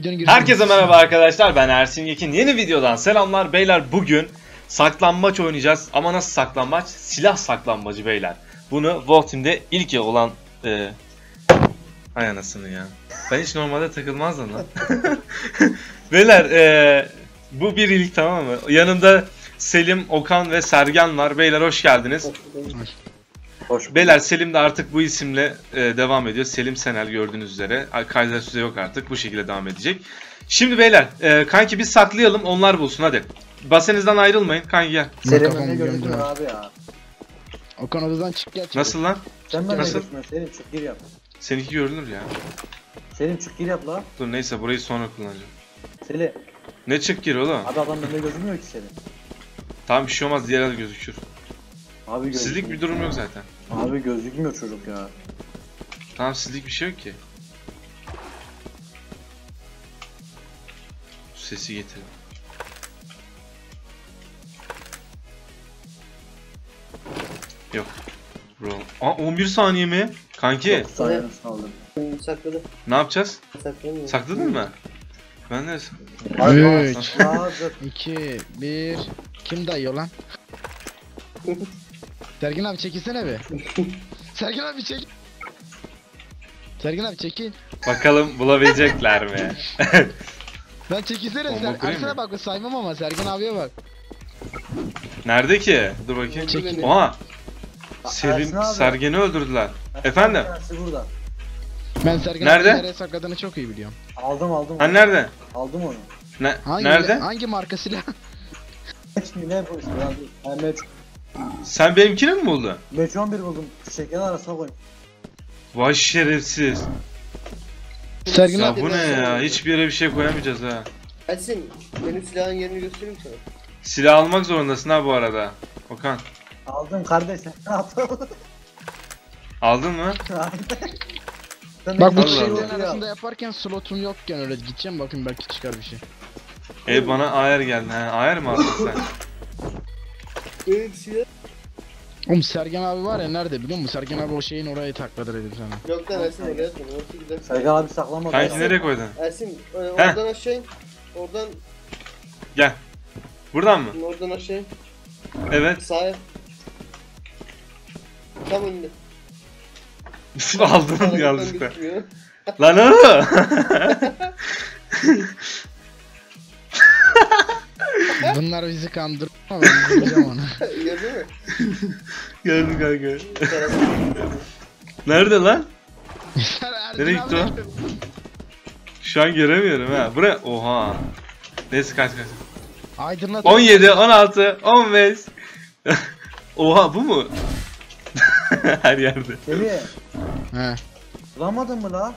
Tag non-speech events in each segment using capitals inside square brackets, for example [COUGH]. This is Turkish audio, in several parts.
Videonun girişinde. Herkese merhaba arkadaşlar ben Ersin Yekin. Yeni videodan selamlar beyler. Bugün saklambaç oynayacağız. Ama nasıl saklambaç? Silah saklambacı beyler. Bunu Wolf Team'de ilk olan... E... Ay anasını ya. Ben hiç normalde takılmazdım lan. [LAUGHS] beyler e... bu bir ilk tamam mı? Yanımda Selim, Okan ve Sergen var. Beyler hoş geldiniz. Hoş Beyler Selim de artık bu isimle e, devam ediyor. Selim Senel gördüğünüz üzere. Kaiser Süze yok artık. Bu şekilde devam edecek. Şimdi beyler e, kanki biz saklayalım onlar bulsun hadi. Basenizden ayrılmayın. Kanki gel. Gömdüm gözükmüyor ha. abi ya. Okan odadan çık gel. çık. Nasıl lan? Sen bana Nasıl? gözükmüyor. Senin çık gir yap. Seninki görünür ya. Senin çık gir yap la. Dur neyse burayı sonra kullanacağım. Seli. Ne çık gir oğlum? Abi adam önüne gözükmüyor ki senin. Tamam bir şey olmaz diğer gözükür. Abi. Sizlik bir durum yok zaten. Abi gözükmüyor çocuk ya. Tamam sizlik bir şey yok ki. Şu Sesi getirin. Yok. Bro. Aa 11 saniye mi? Kanki Çok sayarız aldım. Sakladım. ne yapacağız? Sakladım. Sakladın mı? Ben de Üç. Hazır. 2 1 Kim dayıyor lan? [LAUGHS] Sergin abi çekilsene be. [LAUGHS] Sergin abi çek. Sergin abi çekil. Bakalım bulabilecekler mi? [LAUGHS] Ben çekilsene Bomba sen. kurayım Ersene mı? bak saymam ama Sergin abiye bak. Nerede ki? Dur bakayım. Çekil. Oha! Ersin Selim abi. Sergen'i öldürdüler. Efendim? Ersin burada. Ben Sergin Nerede? abi nereye sakladığını çok iyi biliyorum. Aldım aldım. Ha nerede? Aldım onu. Ne? Hangi, Nerede? Hangi marka silah? [LAUGHS] Şimdi ne bu meç, Sen benimkini mi buldun? meç 11 buldum. Şeker arasına koy. Vay şerefsiz. Sergin Ya abi bu ne ya? Hiçbir yere bir şey koyamayacağız ha. Ersin, benim silahın yerini göstereyim sana. Silah almak zorundasın ha bu arada. Okan. Aldım kardeş. Ne yaptın? [LAUGHS] Aldın mı? Sen Bak bu Allah şeylerin arasında yaparken slotum yokken öyle gideceğim bakayım belki çıkar bir şey. E bana ayar geldi. Ha, ayar mı aldın sen? [LAUGHS] Benim silah... Oğlum Sergen abi var ya nerede biliyor musun? Sergen abi o şeyin oraya takladır dedim sana. Yok lan Ersin oraya atma. Orası güzel. Sergen abi saklama. Kanki nereye koydun? Ersin, e, oradan aşağı in. Oradan, Gel. Buradan mı? oradan aşağı in. Evet. Sağa. Tam önünde. Aldım Sağdan yanlışlıkla. gözükmüyor. Lan oğlum. [LAUGHS] [LAUGHS] Bunlar bizi kandırma ben bulacağım onu. [LAUGHS] Gördün mü? Gördüm kanka. Nerede lan? Nereye gitti o? Şu an göremiyorum ha. Buraya. Oha. Neyse kaç kaç. Aydınlat. 17, 16, 15. Oha bu mu? [LAUGHS] Her yerde. Seli. He. Bulamadın mı la?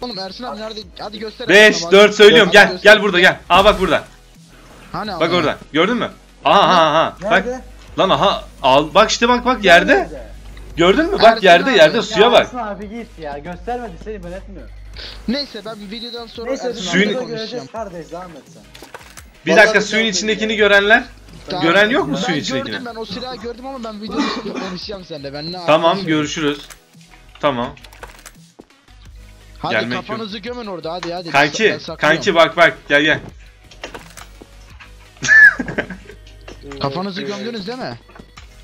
Oğlum Ersin abi nerede? Hadi göster. 5, Ersin abi. 4 söylüyorum. Gel. Gel burada gel. Aa bak burada. Hani Bak abi? orada. Gördün mü? Aha aha aha. Bak. Nerede? Lan aha. Al. Bak işte bak bak yerde. Gördün mü? Bak Ersin yerde abi. yerde suya Ya bak. Ersin abi git ya. Göstermedi seni ben etmiyor. Neyse ben videodan sonra Neyse Ersin Suyun- konuşacağım. göreceğiz kardeş zahmet sen. Bir Vallahi dakika suyun içindekini görenler. Tamam. Gören yok mu Ben suyun içindekini? gördüm ben o silahı gördüm ama ben videodan sonra [LAUGHS] konuşacağım seninle. Ben ne Tamam görüşürüz. Tamam. Hadi Gelmek yok. kafanızı gömün orada hadi hadi. Ben Kanki, kanki bak bak gel gel. [LAUGHS] Kafanızı gömdünüz değil mi?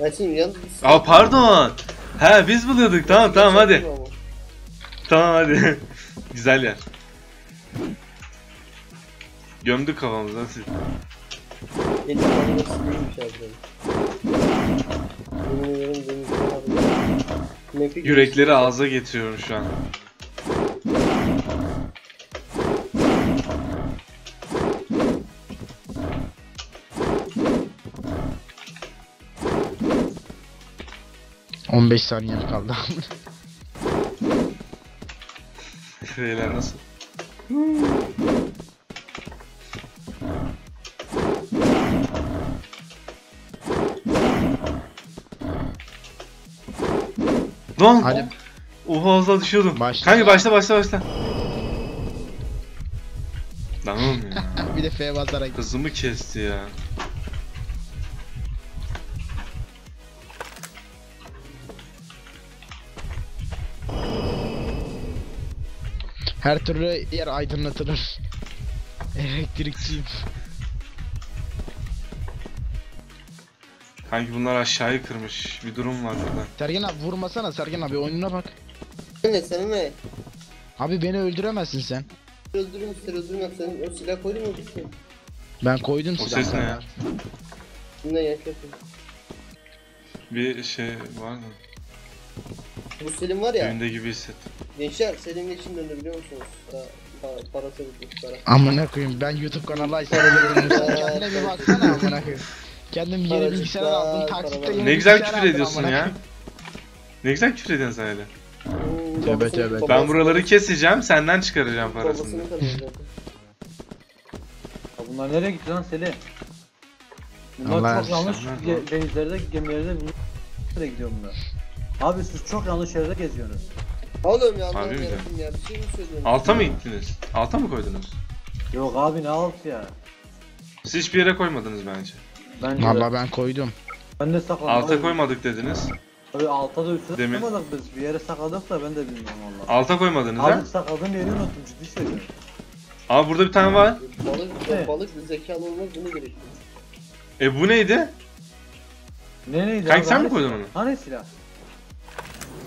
Ersin yan... Aa pardon. He biz buluyorduk. Tamam tamam hadi. Tamam [LAUGHS] hadi. Güzel yer. Gömdük kafamızı nasıl? Değilmiş abi. Yemin ederim abi. Nefik- Yürekleri ağza getiriyorum şu an. 15 saniye kaldı. [LAUGHS] Beyler nasıl? Lan! hadi Oha ağza düşüyordum. Başla. Kanka başla başla başla. Lan oğlum ya. [LAUGHS] bir de F basarak. Kızımı kesti ya. Her türlü yer aydınlatılır. [LAUGHS] Elektrikçiyim. Kanki bunlar aşağıyı kırmış. Bir durum var burada. Sergen abi vurmasana Sergen abi oyununa bak. Ne sana ne? Abi beni öldüremezsin sen. Öldürürüm seni öldürmem. Sen o silah koydun mu bir şey? Ben koydum O silahı. ses ne ya? Ne yaşasın? Bir şey var mı? Bu Selim var ya. Evinde gibi hissettim. Gençler Selim için döndü biliyor musunuz? Ha, pa para. Amına koyayım ben YouTube kanalı açsam [LAUGHS] Sen kendine bir baksana amına koyayım. Kendim yeni bilgisayar aldım taksitte paralar. yeni Ne güzel küfür ediyorsun ya. Ne güzel küfür ediyorsun sen öyle. Tövbe tövbe. Ben buraları keseceğim, senden çıkaracağım parasını. Bunlar nereye gitti lan Selim? Bunlar Allah çok yanlış denizlerde, gemilerde nereye gidiyor bunlar? Abi siz çok yanlış yerde geziyorsunuz. Oğlum ya Harbi mi yarabbim ya bir şey mi söylüyorsun? Alta mı gittiniz? Alta mı koydunuz? Yok abi ne alt ya? Siz hiçbir yere koymadınız bence. Ben Valla ben koydum. ben de saklandım. Alta koymadık dediniz. Abi alta da üstte Demin- tutmadık biz. Bir yere sakladık da ben de bilmiyorum valla. Alta koymadınız ha? Abi sakladığım yeri unuttum ciddi söylüyorum. Aa burada bir tane var. Balık, Ne? balık bir zekalı olmaz bunu gerekiyor. E bu neydi? Ne neydi Kanki abi? sen mi Hani koydun silah? onu? Hani silah?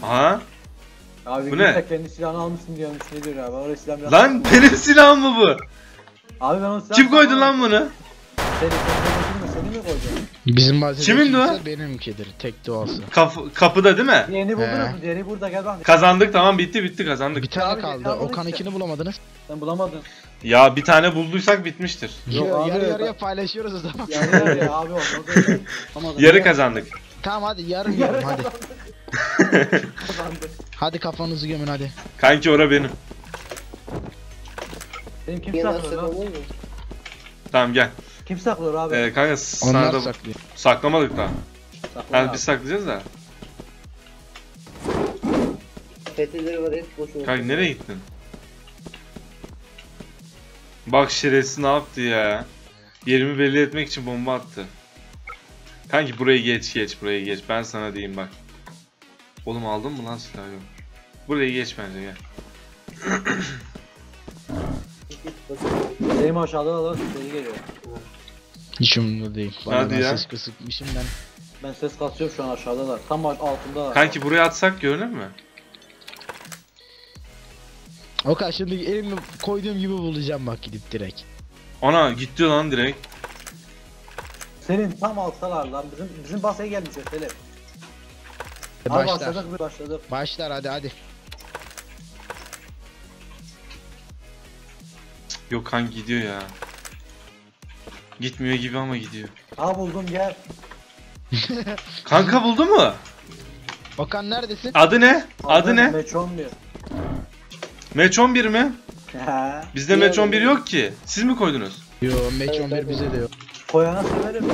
Aha. Abi Bu ne? kendi silahını almışsın diyormuş ne diyor abi oraya silah biraz- Lan benim silahım mı bu? Abi ben o silahı Kim koydu lan bunu? Seni kendine seni mi koydun? Bizim Kimindi o? kimse benimkidir. Tek doğası. Kaf- kapıda değil mi? Diğerini buldunuz mu? Diğeri burada gel bak. Kazandık tamam bitti bitti kazandık. Bir tane Abi, kaldı. kaldı Okan işte. ikini bulamadınız. Sen bulamadın. Ya bir tane bulduysak bitmiştir. Yok Yarı abi, yarı yarıya paylaşıyoruz o zaman. Yani abi olmadı. Olmadı. Yarı kazandık. tamam hadi yarım yarım hadi. Kazandı. [LAUGHS] Hadi kafanızı gömün hadi. Kanki ora benim. Senin kim saklıyor lan? Tamam gel. Kim saklıyor abi? Ee, kanka Onlar sana da saklıyor. saklamadık daha. Saklıyor Yani abi. biz saklayacağız da. FT'leri var hep boş oldu. Kanka nereye gittin? Bak şerefsiz ne yaptı ya? Yerimi belli etmek için bomba attı. Kanki burayı geç geç burayı geç. Ben sana diyeyim bak. Oğlum aldın mı lan silahı yok. Burayı geç bence gel. Benim aşağıda da seni geliyor. Hiç umurumda değil. Hadi Hadi ya. ses kısıkmışım ben. Ben ses kasıyorum şu an aşağıdalar. Tam altındalar. Kanki buraya atsak görünür mü? Okan şimdi elimi koyduğum gibi bulacağım bak gidip direkt. Ana gitti lan direkt. Senin tam alttalar lan. Bizim bizim basaya gelmişler Selim. Abi Başlar. başladık bir başladık. Başlar hadi hadi. Yok kanki gidiyor ya. Gitmiyor gibi ama gidiyor. Ha buldum gel. [LAUGHS] Kanka buldu mu? Okan neredesin? Adı ne? Adı ne? Meç 11. Match 11 mi? Bizde Match 11 yok ki. Siz mi koydunuz? Yo match 11 bize de yok. Koyana severim.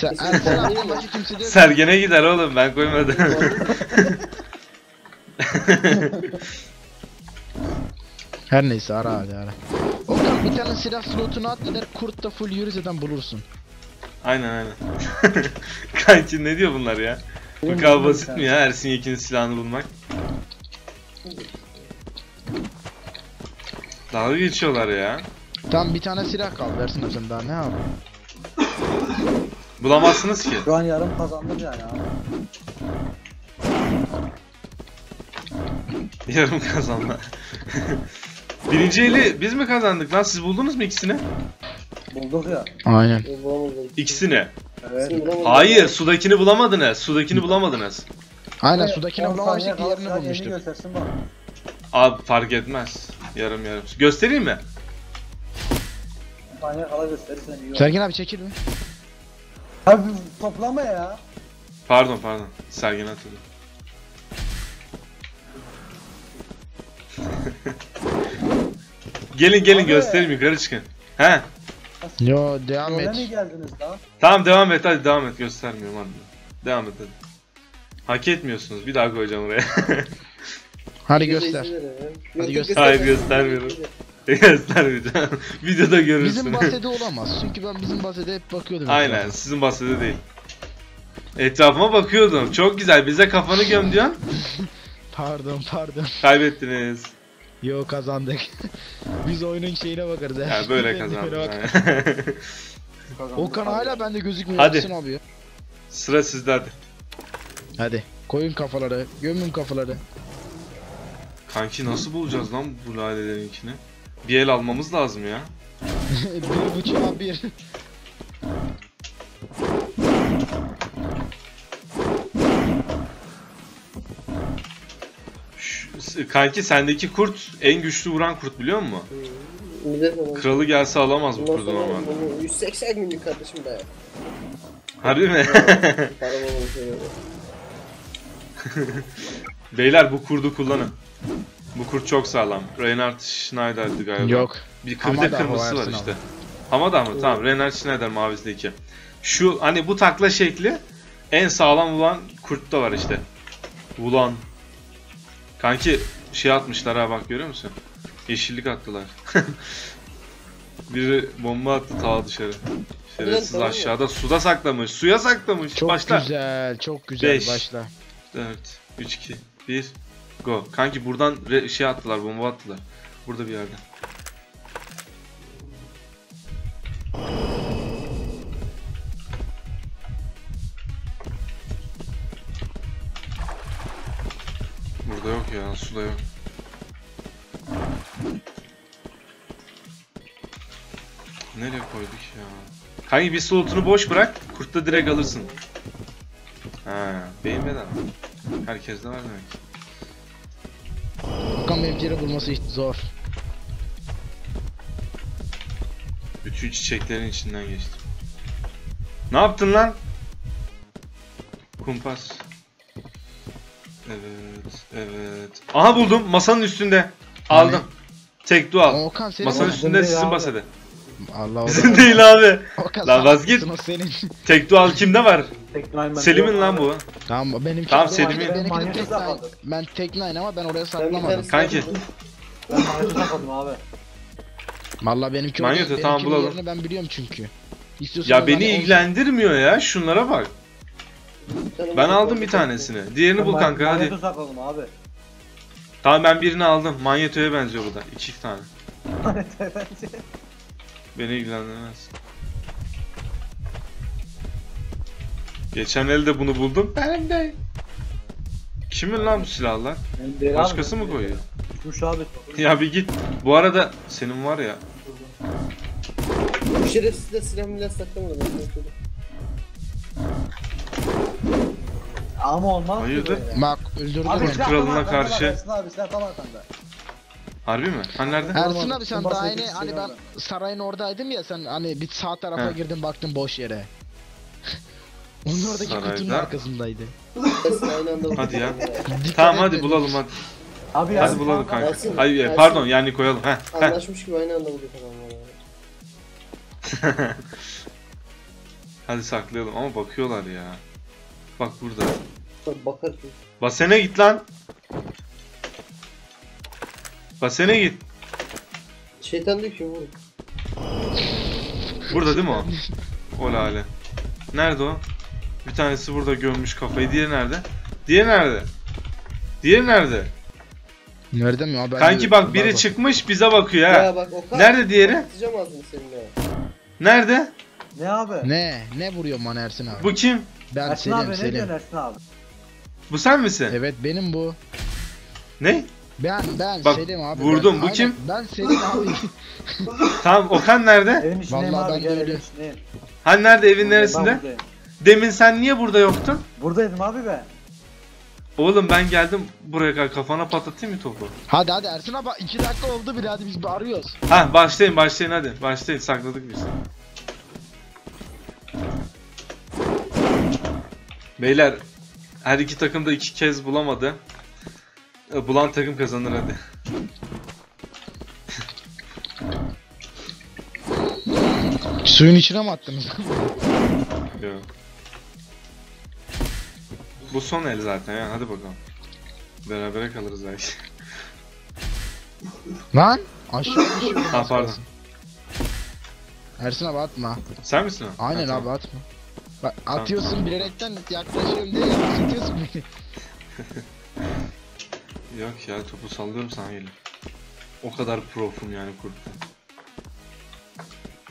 Sen kimse. Sergene gider oğlum ben koymadım. [LAUGHS] Her neyse ara hadi ara. Okan bir tane silah slotunu at gider kurt da full yürü zaten bulursun. aynen aynen. [LAUGHS] Kanki ne diyor bunlar ya? Bu kadar basit mi ya Ersin Yekin'in silahını bulmak? Dalga geçiyorlar ya. Tamam bir tane silah kaldı Ersin sen daha ne yap? Bulamazsınız ki. Şu an yarım kazandım yani abi. [LAUGHS] Yarım kazanma. [LAUGHS] Birinci eli biz mi kazandık lan? Siz buldunuz mu ikisini? Bulduk ya. Aynen. İkisini. Evet. Hayır, sudakini bulamadınız. Sudakini bulamadınız. Aynen sudakini bulamamıştık diğerini bulmuştuk. göstersin bak. Abi fark etmez. Yarım yarım. Göstereyim mi? On saniye kala gösterirsen iyi olur. Sergen abi çekil mi? Abi toplama ya. Pardon pardon. Sergen atıldı. [LAUGHS] gelin gelin Abi. göstereyim yukarı çıkın. He. Yo devam Öyle et. geldiniz lan? Tamam devam et hadi devam et göstermiyorum hadi. Devam et hadi. Hak etmiyorsunuz. Bir daha koyacağım oraya. [LAUGHS] Hadi göster. Hadi göster. Hayır, göstermiyorum. Göstermeyeceğim. [LAUGHS] Videoda görürsün. Bizim bahsede olamaz. Çünkü ben bizim bahsede hep bakıyordum. Aynen etrafa. sizin bahsede değil. Etrafıma bakıyordum. Çok güzel. Bize kafanı göm diyorsun. [LAUGHS] Pardon pardon. Kaybettiniz. Yo kazandık. [LAUGHS] Biz oyunun şeyine bakarız. Yani böyle yani. Okan hala bende gözükmüyor. Hadi. Hadi. Abi. ya. Sıra sizde hadi. Hadi. Koyun kafaları. Gömün kafaları. Kanki nasıl bulacağız lan bu lalelerinkini? Bir el almamız lazım ya. [LAUGHS] bir buçuğa bir. Şu- kanki sendeki kurt en güçlü vuran kurt biliyor musun? Kralı gelse alamaz bu Bundan kurdu sonra normalde. bunu 180 günlük kardeşim be. Harbi mi? [LAUGHS] Beyler bu kurdu kullanın. Bu kurt çok sağlam. Reinhard Schneider'di galiba. Yok. Bir kır- Ama bir de da kırmızısı var işte. Hamada mı? Tamam. Reinhard Schneider mavisindeki. Şu hani bu takla şekli en sağlam vuran kurt da var işte. Vulan. Kanki şey atmışlar ha bak görüyor musun? Yeşillik attılar. [LAUGHS] Biri bomba attı ta dışarı. Şerefsiz aşağıda suda saklamış. Suya saklamış. Çok Başla. güzel. Çok güzel. Beş. Başla. 4, 3, 2, 1, go. Kanki buradan şey attılar, bomba attılar. Burada bir yerde. Burada yok ya, suda yok. Nereye koyduk ya? Kanki bir slotunu boş bırak, kurtta direkt alırsın. Ha, beyin bedava. Herkeste var demek. Okan mevkileri bulması hiç zor. Bütün çiçeklerin içinden geçtim. Ne yaptın lan? Kumpas. Evet, evet. Aha buldum masanın üstünde. Aldım. Tek dual. Okan Masanın üstünde sizin abi. basede. Allah Bizim değil abi. Okan Lan senin. Tek dual kimde var? Teknayım ben. Selim'in lan bu. tamam benimki Tamam, Selim'in- benimki sakladım. Ben tek nine ama ben oraya Ben saklamadım. Kanki. Ben sakladım abi. Valla benimki Manyeto, orada. tamam, benimkinin bulalım. yerini ben biliyorum çünkü. İstiyorsan Ya beni ilgilendirmiyor ya. Şunlara bak. Ben aldım bir tanesini. Diğerini bul Ben kanka hadi. manyetik sakladım abi. Tamam ben birini aldım. Manyeto'ya benziyor bu da. İki tane. [LAUGHS] Beni ilgilendirmez. Geçen elde bunu buldum. Benim de. Kimin lan bu silahlar? Başkası mı koyuyor? Düşmüş abi. Ya bir git. Bu arada senin var ya. Bu şerefsiz de silah millet saklamadı. ben sana söyleyeyim. Ama olmaz. Hayırdır? ki böyle. Bak öldürdü Abi beni. silah kralına tam arkanda karşı- Ersin abi silah tam arkanda. Harbi mi? Hani nerede? Ersin abi sen Sen daha yeni hani ben sarayın oradaydım ya sen hani bir sağ tarafa He. girdin baktın boş yere. Onun oradaki kutunun Sarayda. arkasındaydı. Aynı anda vurdu. Hadi ya. Dikkat Tamam hadi etmedim. bulalım hadi. Abi Hadi bulalım kanka. Ersin, Ay, e, pardon yani koyalım. Heh, heh. Anlaşmış gibi aynı anda vurdu adamlar. [LAUGHS] Hadi saklayalım ama bakıyorlar ya. Bak burada. Bak bakar ki. Basene git lan. Basene git. Şeytan diyor ki vur. Burada değil mi o? O lale. Nerede o? Bir tanesi burada gömmüş kafayı. Diğeri nerede? Diğeri nerede? Diğeri nerede? Nerede mi ya ben Kanki bak biri çıkmış bize bakıyor ha. Ya bak Okan. Nerede diğeri? Atacağım ağzını seninle. Nerede? Ne abi? Ne? Ne vuruyor bana Ersin abi? Bu kim? ben Ersin Selim abi ne Selim. diyorsun Ersin abi? Bu sen misin? Evet benim bu. Ne? Ben ben Bak, Selim abi. vurdum. ben. Bu Aynen, kim? Ben Selim abi. Tamam Okan nerede? Evin içindeyim Vallahi abi ben gel öyle. evin içindeyim. Hani nerede evin Ben neresinde? buradayım. Demin sen niye burada yoktun? Buradaydım abi ben. Oğlum ben geldim buraya kadar kafana patlatayım mı topu? hadi hadi Ersin abi 2 dakika oldu bile hadi biz bir arıyoruz. Ha başlayın başlayın hadi. Başlayın sakladık biz. Beyler her iki takım da iki kez bulamadı. E, Bulan takım kazanır hadi. Suyun içine mi attınız? Yok. Bu son el zaten ya hadi bakalım. Berabere kalırız belki. [LAUGHS] Lan aşağı düşüyorum. [LAUGHS] Ha pardon. Ersin abi atma. Sen misin o? Aynen Ha, tamam. abi atma. Bak Tamam. atıyorsun bilerekten yaklaşıyorum diye yavaşlatıyorsun beni. [LAUGHS] Yok ya topu sallıyorum sana gelin. O kadar profum yani kurt.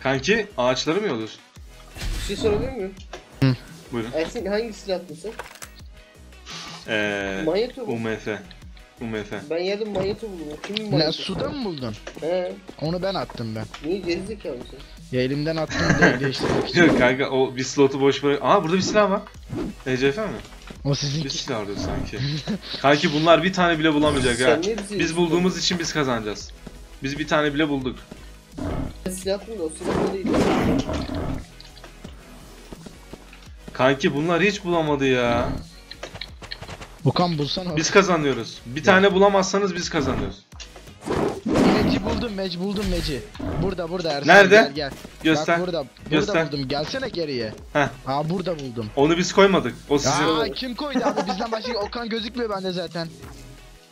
Kanki ağaçları mı yoluyorsun? Bir şey sorabilir miyim? Buyurun. Ersin hangi silah Eee Manyeto mu? UMF. UMF. Ben yedim manyeto buldum. Kimin Ne manyetosu? suda mı buldun? He. Onu ben attım ben. Niye gerizekalı mısın? Ya elimden attım de değiştirmek [LAUGHS] için. Yok kanka o bir slotu boş bırak. Aa burada bir silah var. ECF mi? O Bir sizinki. silah arıyor sanki. Kanki bunlar bir tane bile bulamayacak ha. Sen niye bizi Biz bulduğumuz için biz kazanacağız. Biz bir tane bile bulduk. Silah mı da o silah değil. Kanki bunlar hiç bulamadı ya. Okan bulsana. Biz kazanıyoruz. Bir tane bulamazsanız biz kazanıyoruz. Meci buldum, Meci buldum Meci. Burada burada Ersin. Nerede? Gel gel. Göster. Bak burada. Göster. Burada buldum. Gelsene geriye. Heh. Aa burada buldum. Onu biz koymadık. O sizin. Aa kim koydu abi bizden başka Okan gözükmüyor bende zaten.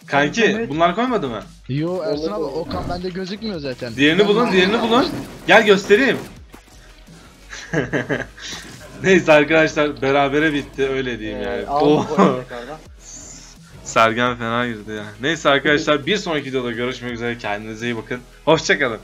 Kanki bunlar koymadı mı? Yo Ersin abi. Okan bende gözükmüyor zaten. Diğerini Ben bulun, diğerini bulun. almıştım. Gel göstereyim. [LAUGHS] Neyse arkadaşlar berabere bitti öyle diyeyim yani. Ee, koyayım tekrardan. Sergen fena girdi ya. Neyse arkadaşlar bir sonraki videoda görüşmek üzere. Kendinize iyi bakın. Hoşçakalın.